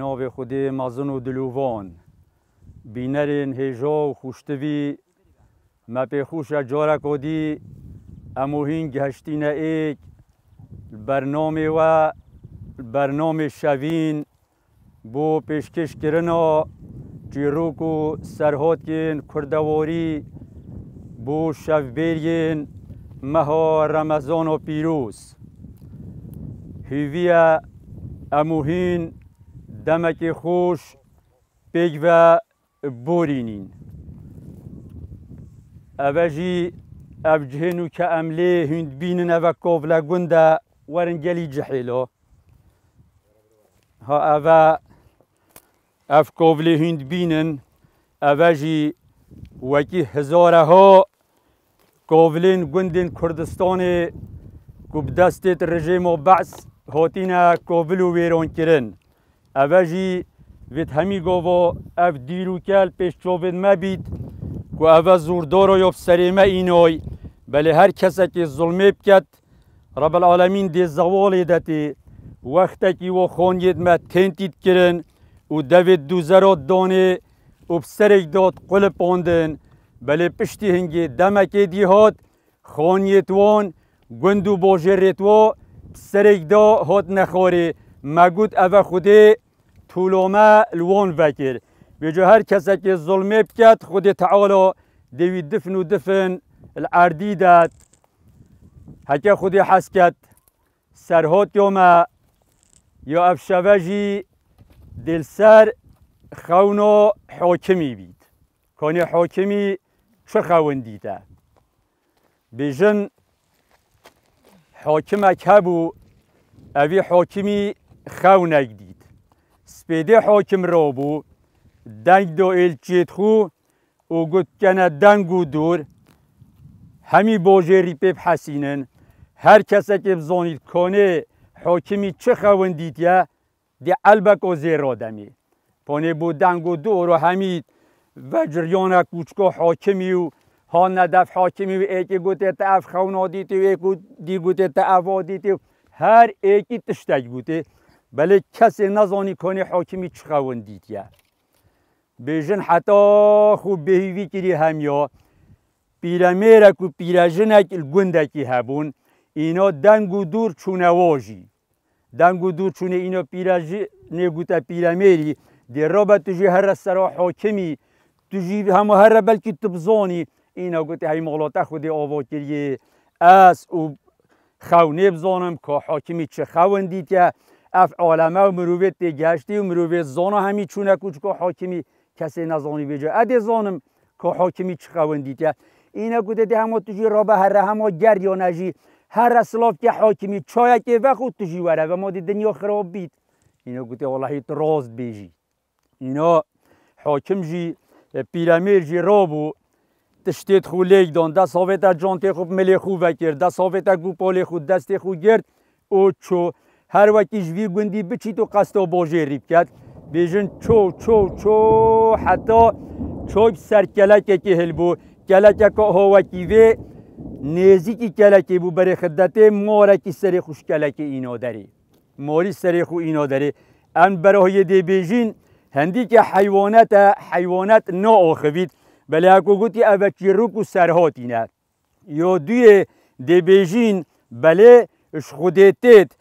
به ناو خودی مازن و دلووان بینرین هیجا و خوشتوی ما پی خوش جارا کودی اموهین گهشتین ایک برنامه و برنامه شوین بو پیشکش کرنا جیروک و سرهاتین کردواری بو شفبیرین مها رمضان و پیروز هیویا اموهین دەمەکی خوش پێک بە بۆرینین. ئەبەژی ئەبجێن و کە ئەم لێ هوندبینن ئەبە کۆڤ لە گوندە وەرنگەلی جەحیلۆ. ها ئەە ئەف کۆڤ لێ هوندبینن ئەبەژی وەکی هزۆرەهۆ کۆڤلین گوندین کوردستانی کوبدەستێت ڕژێم و بەس هۆتینە کۆڤل و وێرۆنکردن. اوجی ویت همی گوو اف دیرو کل پیش چوبید مبید کو او زوردار و یوب سریمه اینوی بله هر کسی که ظلمه بکد رب العالمین دی زوالی دتی وقتی که و خونید ما تنتید کرن و دوید دوزرات دانه و بسرک داد قلب پاندن بله پشتی هنگی دمکی دی هات خونید وان گندو باجرت و بسرک دا هات نخوری مگود او خوده طولومه الوان وکر بجو هر کسی که ظلمه بکد خود تعالی دوی دفن و دفن العردی داد هکه خودی حس کد سرهات یوم یا افشوجی دلسر خونو حاکمی بید کانی حاکمی چه خوندی ده بیژن حاکمک هبو اوی حاکمی خونک دید سپیده حاکم را بو دنگ دو الچیت خو و گوت کنه دنگ و دور. همی پیب حسینن. هر کسی که بزانید کنه حاکمی چه خوندید یا دی البک و زیر آدمی. پانه بو دنگ و دور و همی و جریان کوچکو حاکمی و ها ندف حاکمی و ایکی گوته تا اف خونا دیتی و ایکی دی گوته تا افا دیتی هر ایکی تشتک گوته بله کسی نزانی کنه حاکمی چه خوندید یا؟ بیژن حتی خوب بهیوی کری همیا پیرمیرک و پیرژنک الگندکی هبون اینا دنگ و دور چونه واجی دنگ و دور چونه اینا پیرژ نگوتا پیرمیری دی رابط تجی هر سرا حاکمی تجی همه هر بلکی تبزانی. اینا گوتی های مغلاطه خودی آوا کریه. از و خونه بزانم که حاکمی چه خوندید که اف عالمه و مروویت دی گشتی و مروویت زانا همی چونه کوچکو حاکمی کسی نزانی بجا. ادی زانم که حاکمی چه خوندید که اینا گوته دی همه تجی رابه هر همه گر یا نجی. هر اسلاف که حاکمی چای که و خود تجی وره و ما دی دنیا خراب بید. اینا گوته والله راست بیجی. اینا حاکم جی پیرامیر جی رابو تشتیت خو لیک دان. دست آویتا جانتی خوب ملی خو وکر دست آویتا گوپالی خود دست خو گرد. او چو هر وکی جوی گندی بچی تو قصد باجه ریب کرد. بیجن چو چو چو حتی چوک سر کلکه که هل بو کلکه که هاوکی وی نزیکی کلکه بو برای خدته مارکی سر خوش کلکه اینا داری ماری سر خو اینا داری ام برای دی بیجین هندی که حیوانات حیوانات نا آخوید. بله اکو گوتی اوکی روکو سرهاتینه یا دوی دی بیجین بله شخودتت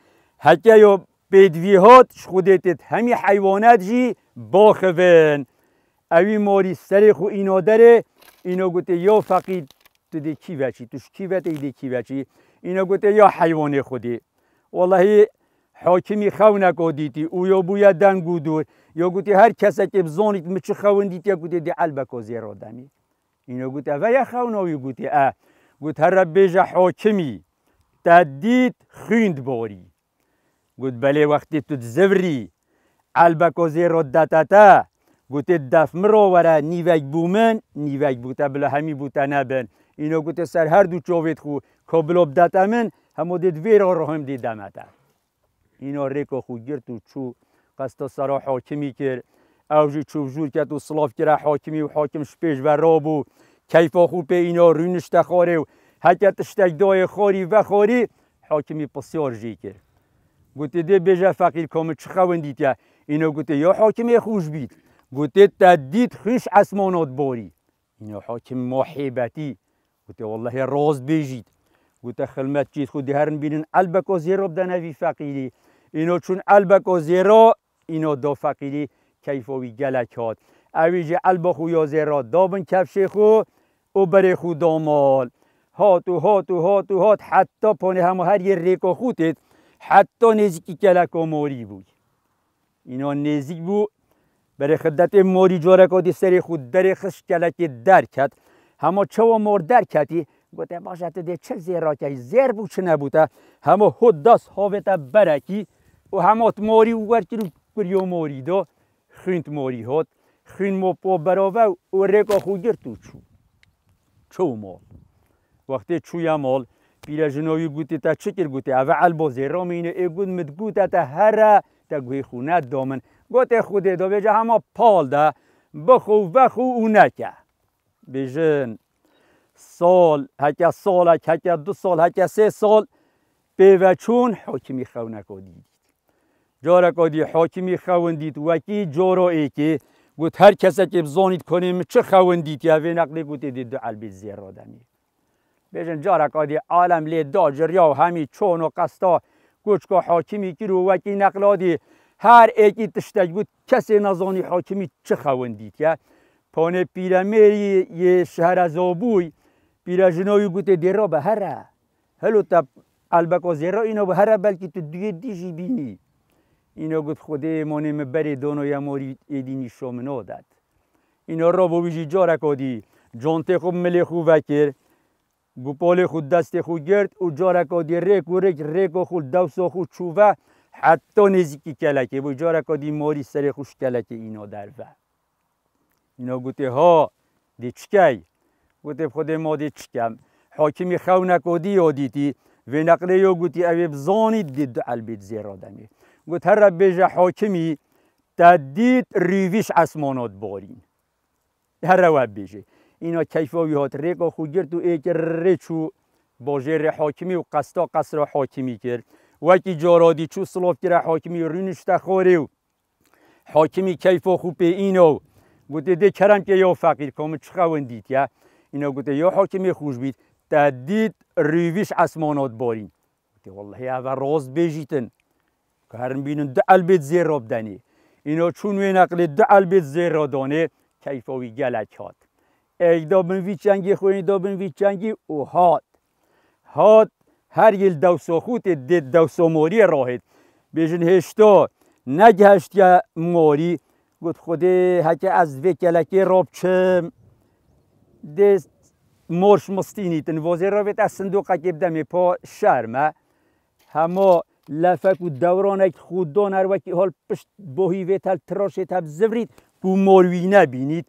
هکه یا بدویهات شخودتت همی حیوانات جی باخوین. اوی ماری سر خو اینا داره اینا گوته یا فقید تو دی کی وچی توش کی وت دی کی وچی اینا گوته یا حیوان خودی. والله حاکمی خونه کو دیتی او یا بویا دنگو دور. یا گوتی هر کسی که بزانید مچ خون دیتی یا گوتی دی البکو زیر آدمی. اینا گوته و یا خونه گوتی اه گوت هر بیجا حاکمی تدید خوند باری. گوت بله وقتی تو زوری البکو زیر دتتا گوته دف مرو ورا نیوک بومن نیوک بوتا بلا همی بوتا نبن اینا گوته سر هر دو چوبت خو کابلوب دتا من همو دید ویر رو هم دید دمتا اینا ریکو خو گرد تو چو قصد سرا حاکمی کرد اوجی چوب جور کرد و صلاف کرد حاکمی و حاکم شپیش و رابو کیفا خو به اینا رونش تخاره و حکت اشتک دای خاری و خاری حاکمی پسیار جی کرد گوته دی بیجا فقیر کامل چه خوندید یا؟ اینو گوته یا حاکم خوش بید گوته تدید خوش اسمانات باری. اینو حاکم محبتی. گوته والله راز بیجید گوته خلمت چید خود هرن بینن البک و زیرا بدنوی فقیری. اینو چون البک و زیرا اینو دا فقیری کیفاوی گلک هات اویج البخو یا زیرا دابن کفش خو و بر خو دامال. هات و هات و هات. حتی پانه همه هر یه ریکا خوتید. حتی نزیکی کلک و موری بود اینا نزیک بود برای خدت موری جارکا دی سری خود در خش کلک در کد همه چه و مور در کدی گوته دی چه زیرا که زیر بود چه نبوده؟ همه خود دست هاوتا برکی و همه موری و کریو موری دو. خیند موری هات. خین مو پو براوه و ریکا خو گرتو چو. چو مال. وقتی چویا مال پیرا جنوی گوتی تا چکر گوتی؟ اوه البازی رامینه ای گود مد گوتا تا هر تا گوی خونه دامن گوتی خوده دا بجا همه پال ده بخو بخو او نکه بجن سال هکه سال هکه دو سال هکه سه سال به چون حاکمی خونه دید جارا دی حاکمی خون دید وکی جارا ای که گوت هر کسی که بزانید کنیم چه خون دید یا وی نقلی گوتی دید دو علبی زیر را بجن جارک آدی عالم لی دا جریا و همی چون و قستا گوچکا حاکمی کی رو وکی نقلادی هر ایکی تشتج بود کسی نزانی حاکمی چه خون دید یا؟ پانه پیرمیری یه شهر از آبوی پیرا جنوی گوته دیرا به هره هلو تا البکا زیرا اینو به هره بلکه تو دیگه دیجی بینی. اینو گفت خوده مانه بری دونو یا موری ایدینی شومنو داد. اینا را با بیجی جارک آدی جانت خوب ملی خوب وکر. گوپال خود دست خود گرد و جارک آدی ریک و ریک ریک و خود دوس و خود چوبه حتی نزیکی کلکه و جارک آدی ماری سر خوش کلکه اینا در و. اینا گوته ها دی چکی؟ گوته خود ما دی چکم؟ حاکمی خونک آدی آدیتی و نقله یا گوتی اوی بزانید دید البید زیر آدمی گوت هر بیجه حاکمی تدید ریویش اسمانات بارین. هر رو بیجه اینا کیفاوی هات ریکا خود گرد و ایک ریچو با جیر حاکمی و قصدا قصر حاکمی کرد. وکی جارادی چو سلاف کرد حاکمی رینش تخوری و حاکمی کیفا خوب به اینو گوته ده کرم که یا فقیر کام چه خوان دید یا؟ اینا گوته یا حاکمی خوش بید تدید ریویش اسمانات بارین. گوته والله اول راز بیجیتن که هرم بینن دو البت زیر را بدنی اینا چون وی نقل دو البت زیر را دانه کیفاوی گلک هات. ای دا بن وی چنگی خوی بن وی چنگی او هات هات هر یل دوسا خوت دید دوسا موری راهد بیشن هشتا نگهشت یا موری گفت خوده هکه از وی کلکی راب چم ده مرش مستینیتن وازی را بیت از صندوق که بدمی پا شرمه همه لفک و دورانک خوددان هر وکی حال پشت بوهی ویت هل تراشه تب زورید بو مروی نبینید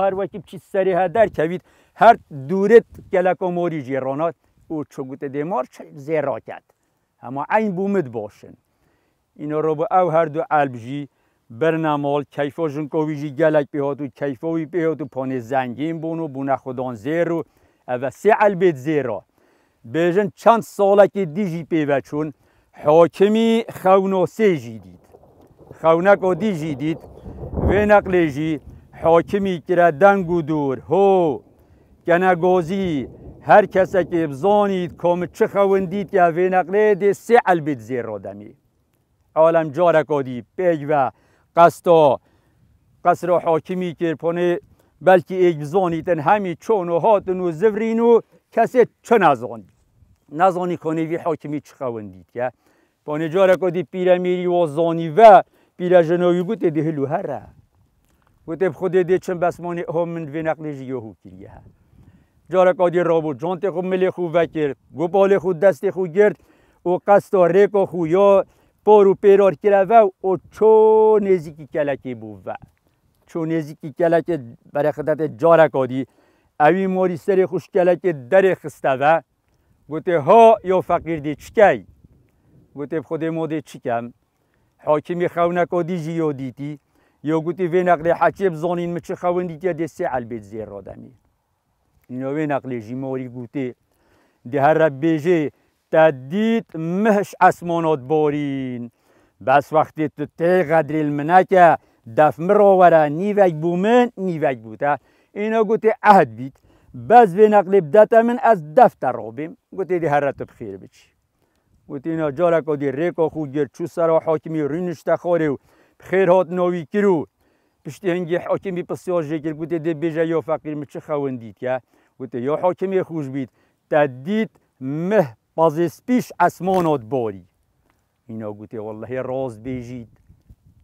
هر وکی چی سری ها در کوید هر و چگوت دیمار چه زیرا کرد اما این بومد باشن اینا رو با او هر دو البجی برنمال کیفا جنکویجی گلک بیهات و کیفاوی بیهات و بونه خودان زیرو و سه البت زیرا بیژن چند ساله که دیجی پیوه چون حاکمی خوناسه جی دید. خونک دیجی دید و جی حاکمی کرا دنگو دور هو کنگازی هر کسی که بزانید کام چه یا و نقلی دی سه البید زیر را دمی. عالم جارک دی پیگ و قصدا قصر حاکمی که پانه بلکه ایک بزانیدن همی چون و هاتن و زورین و کسی چه نزانی نزانی کنی وی حاکمی چه خوندید که؟ با نجاره کدی پیره میری و زانی و پیره جنوی بود دی هلو هره. بود خود دی چن بسمانی هم من وی نقل جیو هو کریه جاره کدی رابو جانت خود ملی خو وکر. گوپال خود دست خو گرد. و قصد ریکا خو یا پارو پیرار کرده و او چو نزیکی کلکی بود و. چو نزیکی کلکی برای خدت جاره کدی اوی موری سری خوش کلکی در خسته و. گوته ها یا فقیر دی چکی گوته خود ما دی چکم حاکمی خونک دی جیو دیتی. یا گوته وی نقل حکیب زانین مچه خون دیتی دی سه زیر را دمی اینا وی نقل جیماری گوته دی هر رب بیجه تدید مهش اسمانات بارین بس وقتی تو تی قدر المنکه دف مرا وره نیوک بو من نیوک بوده اینا گوته عهد بید بس به نقل بدت من از دفتر رو بیم گوته دی هر بخیر بچی گوته اینا جارک دی ریکا خود گر چو سر حاکمی رینشت خوره و بخیر هات نوی کرو. پشتی هنگی حاکمی پسیار جگر گوته دی بیجا یا فقیر مچه خوندید که؟ گوته یا حاکمی خوش بید. تدید مه بازیس پیش اسمانات باری. اینا گوته والله راز بیجید.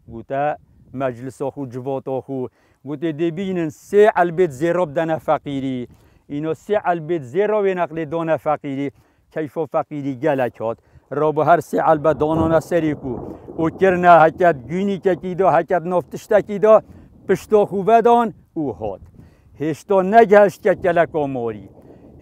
گوته مجلس خو جوات خو گوته دبینن سه البت زیراب دن فقیری. اینا سه البت زیرا و نقل دان فقیری. کیف فقیری گلکات. را به هر سه البت دانان سری کو. او کرنه حکت گینی که کیدا حکت نفتشتا کیدا پشتا خوبه دان او هاد هشتا نگهشت که کلک آماری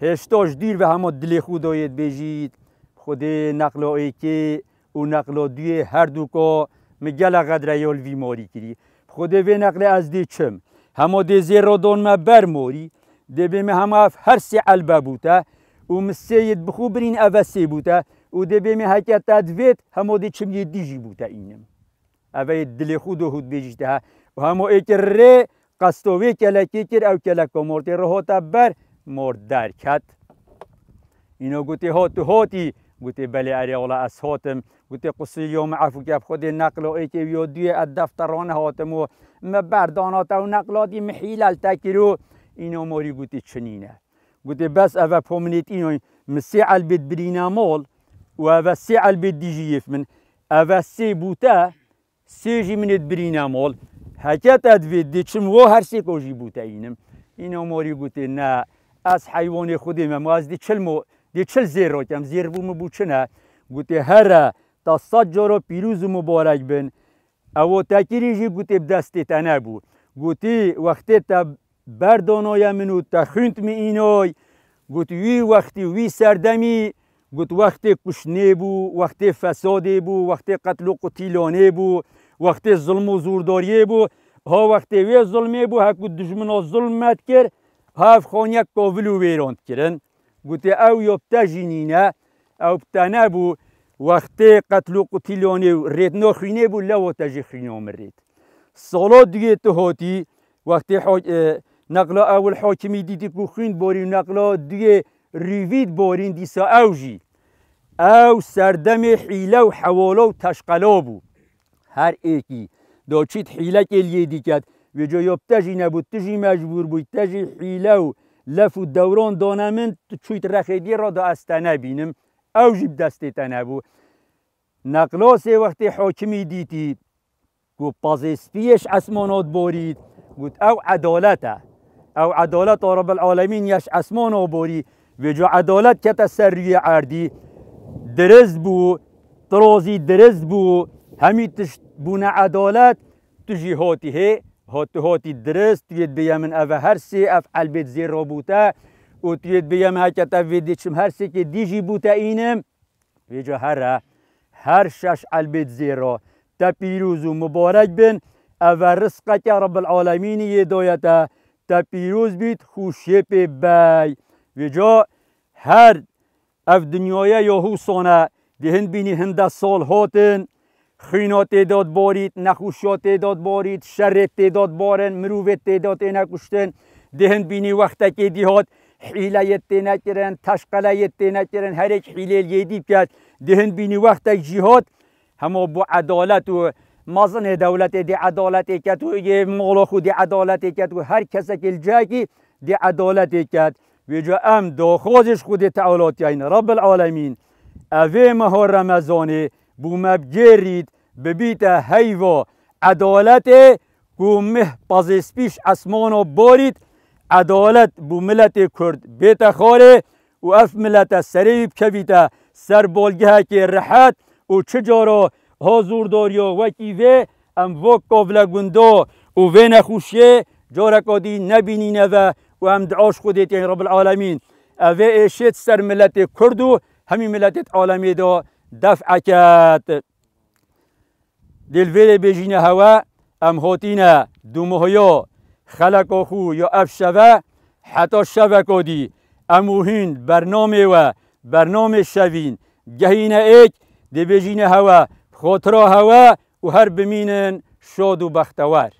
هشتاش دیر به همه دل خودایت بجید. خود نقل که او نقل دوی هر دو که مگل قدر یال وی ماری کری. خود وی نقل از دی چم؟ همه دی زیر دون ما بر ماری. دی بیم همه هر سی علبه بوده و مسید بخو برین اوسه بوده و دی بیم حکت تدوید همه دی چم یه دیجی بوده اینم. اوه دل خود و خود بیجده و همه ایک ره قصدوی کلکی کر او کلک مرتی رو بر مرد در کت اینا گوتی هاتو هاتی گوتی بله اری اولا از هاتم گوتی قصی یوم عفو که خود نقل ای که دوی از دفتران هاتم و بردانات و نقلاتی محیل التکرو اینو موری گوتی چنینه گوتی بس اوه پومنیت اینو مسی البید برینا مول و على علبة دي جي يفمن أفا سي بوتا سيجي من الدبرينا مول. هكا تدفيد دي تشم و هر سي كوجي بوتا ينم إنو موري قلت إنا أس حيواني خودي ما مواز دي تشلمو دي تشل زيرو كم زير بو مبو چنا قلت هرا تصد جرو بيروز مبارك بن. أو تاكيريجي قلت بدستي تنابو قلت وقت تا بردانايا منو تخنت مي إناي قلت وي وقتي وي سردمي گوت وقتی کشنه بو وقتی فساده بو وقتی قتل و قتیلانه بو وقتی ظلم و بو. ها وقتی وی ظلمه بو هکو دجمنا ظلمت کرد. هاف خانیک کاولو ویراند کرن. گوتی أو یابتا جینینه أو بتانه بو وقتی قتل و قتیلانه رید نخینه بو لو تجی خینه مرید. سالا دیگه تهاتی وقتی نقلا اول حاکمی دیدی که خین بارین نقلا دیگه ریوید بۆرین دیسە ئەوژی ئەو سەردەمێ حیلە و حەوۆلە و تەشقەلۆ بوو. هەر ئێکی. دۆچیت حیلەکێ لێ دیکات؟ وێجۆ یۆ تەژی نەبوو تژی مەجبور بووی تەژی حیلە و لەف و دەورۆن دۆنە من چیت ڕەخێدی ڕۆدا ئەستانە بینم ئەوژی بدەستێتە نەبوو. نەقلۆسێ وەختی حۆکمی دیتی. و پازیسپیش ئەسمۆنۆت بۆریت گوت ئەو عەدۆلەتە ئەو عەدۆلەت ڕب العالمین یەش ئەسمۆنەوە بۆری. و جو عدالت کت سری عردی درز بو ترازی درز بو همی تشت بون عدالت تجی هاتی هی هات هاتی درست تید بیا من او هر سی اف البت زیر را بوده و تید بیا من هکت او چم هر سی که دیجی بوده اینم. ویجا هر هر شش البت زیر را. تا پیروز و مبارک بین او رزق که رب العالمین یه دایتا تا پیروز بید خوشی پی بی. ویجا هر اف دنیای یهو سانه دهن بینی هنده سال هاتن. خینا تعداد بارید نخوشات تعداد بارید شر تعداد بارن مروت تعداد نکشتن دهن بینی وقتا که دیهات حیله نکرن تشقله نکرن هر یک حیله یدی کرد دهن بینی وقتا جهاد همه با عدالت و مازن دولت دی عدالت کرد و یه مولا خود دی عدالت کرد و هر کس که الجاکی دی عدالت کرد و جا ام دو خوزش خود تعالات یعنی رب العالمین اوه ماه رمضانه بومب گرید ببیت هیوا عدالت گومه پازسپیش اسمان بارید. عدالت بو ملت کرد بیت خاله و اف ملت سریب کویتا سر بالگه که رحت و چجارا حضور داریا وکی و ام وک کافلا گندا و و نخوشه جارکا دی نبینی و و هم دعاش خود دیتی رب العالمین. و ایشید سر ملت كردو همی ملت عالمی دا دفع کرد. دلویل بجین هوا ام حوتین دو مهیا خلق خو یا اف شوه افشوا شوه کدی اموهین برنامه و برنامه شوین. گهین ایک دی بجین هوا خطرا هوا و هر بمینن شاد و بختوار.